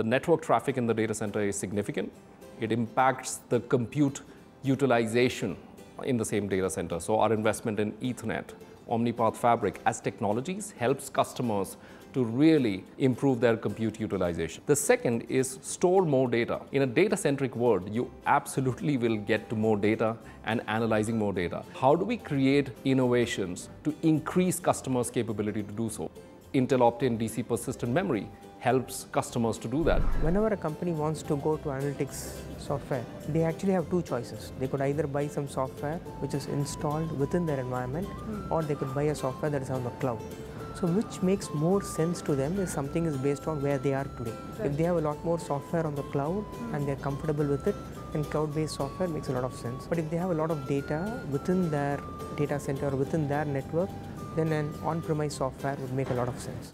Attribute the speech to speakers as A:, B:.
A: The network traffic in the data center is significant. It impacts the compute utilization in the same data center. So our investment in Ethernet, Omnipath Fabric as technologies helps customers to really improve their compute utilization. The second is store more data. In a data-centric world, you absolutely will get to more data and analyzing more data. How do we create innovations to increase customers' capability to do so? Intel Optane DC persistent memory helps customers to do that.
B: Whenever a company wants to go to analytics software, they actually have two choices. They could either buy some software which is installed within their environment hmm. or they could buy a software that is on the cloud. So which makes more sense to them is something is based on where they are today. If they have a lot more software on the cloud hmm. and they're comfortable with it, then cloud-based software makes a lot of sense. But if they have a lot of data within their data center or within their network, then an on-premise software would make a lot of sense.